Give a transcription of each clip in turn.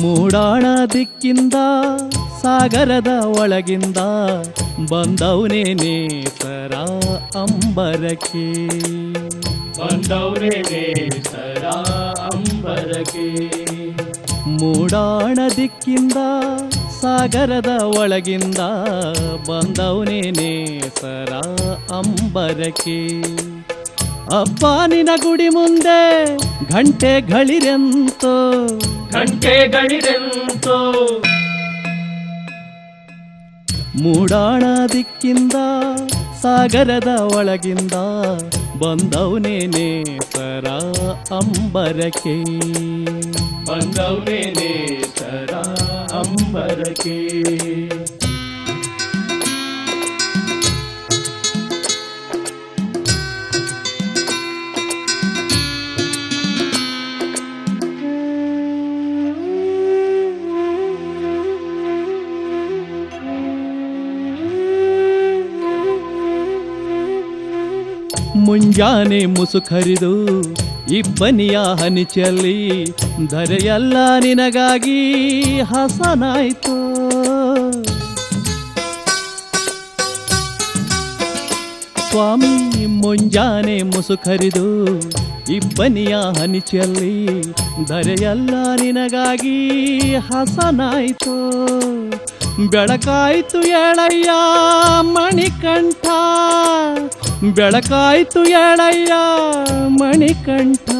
ಮೂಡಾಣ ದಿಕ್ಕಿಂದ ಸಾಗರದ ಒಳಗಿಂದ ಬಂದವನೇ ನೇತರ ಅಂಬರಕ್ಕೆ. ಬಂದವನೇ ನೇತರ ಅಂಬರಕ್ಕೆ. ಮೂಡಾಣ ದಿಕ್ಕಿಂದ ಸಾಗರದ ಒಳಗಿಂದ ಬಂದವನೇ ನೇತರ ಅಂಬರಕ್ಕೆ. ಅಪ್ಪಾನಿನ ಗುಡಿ ಮುಂದೆ ಘಂಟೆ ಗಳಿರೆಂತೋ ಗಂಟೆಗಳಿರೆಂತೋ ಮೂಡಾಣ ದಿಕ್ಕಿಂದ ಸಾಗರದ ಒಳಗಿಂದ ಬಂದವನೇನೆ ಸರ ಅಂಬರಕೆ. ಬಂದವನೇನೆ ಸರ ಅಂಬರಕ್ಕೆ ಮುಂಜಾನೆ ಮುಸುಕರಿದು ಇಬ್ಬನಿಯ ಹನಿ ಚೆಲ್ಲಿ ಧರೆಯಲ್ಲ ನಿನಗಾಗಿ ಹಸನಾಯ್ತು. ಸ್ವಾಮಿ ಮುಂಜಾನೆ ಮುಸುಕರಿದು ಇಬ್ಬನಿಯ ಹನಿ ಚೆಲ್ಲಿ ಧರೆಯಲ್ಲ ನಿನಗಾಗಿ ಹಸನಾಯ್ತು. ಬೆಳಕಾಯ್ತು ಎಳಯ್ಯ ಮಣಿಕಂಠ. ಬೆಳಕಾಯಿತು ಎಳಯ್ಯ ಮಣಿಕಂಠ.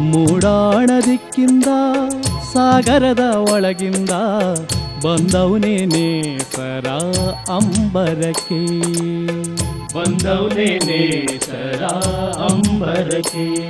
ಮೂಡಾಣ ದಿಕ್ಕಿಂದ ಸಾಗರದ ಒಳಗಿಂದ ಬಂದವನೇ ನೇಸರ ಅಂಬರಕ್ಕೆ ಬಂದವ್ರೆ ನೇಸರ ಅಂಬರಕ್ಕೆ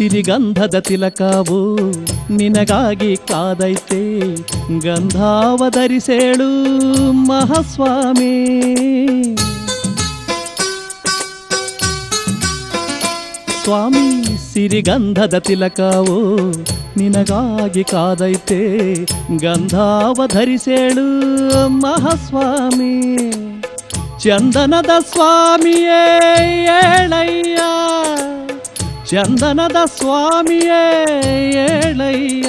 ಸಿರಿಗಂಧದ ತಿಲಕವು ನಿನಗಾಗಿ ಕಾದೈತೆ. ಗಂಧಾವಧರಿಸೇಳು ಮಹಾಸ್ವಾಮಿ. ಸ್ವಾಮಿ, ಸಿರಿಗಂಧದ ತಿಲಕವು ನಿನಗಾಗಿ ಕಾದೈತೆ. ಗಂಧಾವಧರಿಸೇಳು ಮಹಾಸ್ವಾಮಿ. ಚಂದನದ ಸ್ವಾಮಿಯೇ. ಚಂದನದ ಸ್ವಾಮಿಯೇ ಏಳಯ್ಯ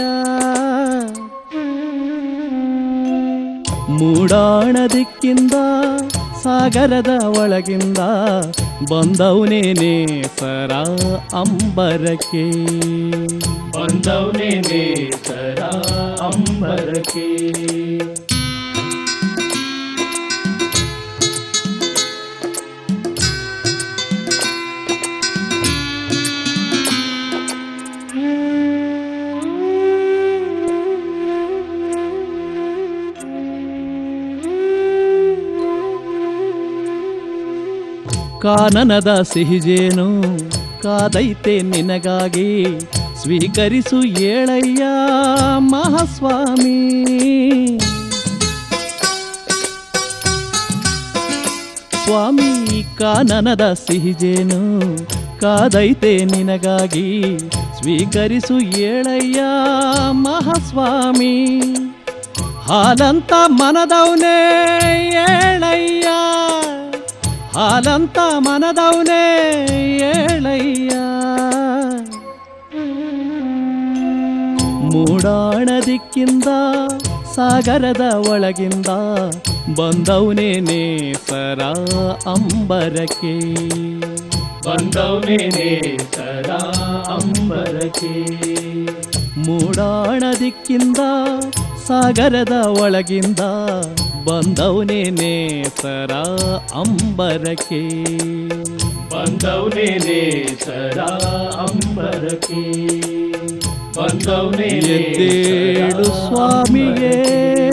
ಮೂಡಾಣ ದಿಕ್ಕಿಂದ ಸಾಗರದ ಒಳಗಿಂದ ಬಂದವನೇನೆ ಸರ ಅಂಬರಕ್ಕೆ. ಬಂದವನೇನೆ ಸರ ಅಂಬರಕ್ಕೆ. ಕಾನನದ ಸಿಹಿಜೇನು, ಕಾದೈತೆ ನಿನಗಾಗಿ, ಸ್ವೀಕರಿಸು ಏಳಯ್ಯ ಮಹಾಸ್ವಾಮಿ. ಸ್ವಾಮಿ ಕಾನನದ ಸಿಹಿಜೇನು, ಕಾದೈತೆ ನಿನಗಾಗಿ, ಸ್ವೀಕರಿಸು ಏಳಯ್ಯ ಮಹಾಸ್ವಾಮಿ. ಹಾಲಂತ ಮನದವನೇ ಏಳಯ್ಯ. ಹಾಲಂತ ಮನದವನೇ ಏಳಯ್ಯ ಮೂಡಾಣ ದಿಕ್ಕಿಂದ ಸಾಗರದ ಒಳಗಿಂದ ಬಂದವನೇ ನೇಸರ ಅಂಬರಕ್ಕೆ. ಬಂದವ್ನೆ ನೇಸರ ಅಂಬರಕ್ಕೆ. ಮೂಡಾಣ ದಿಕ್ಕಿಂದ ಸಾಗರದ ಒಳಗಿಂದ ಬಂದವನೇ ನೇಸರ ಅಂಬರಕ್ಕೆ. ಬಂದವನೇನೆ ನೇಸರ ಅಂಬರಕ್ಕೆ. ಬಂದವನೇ ಎದ್ದೇಳು ಸ್ವಾಮಿಗೆ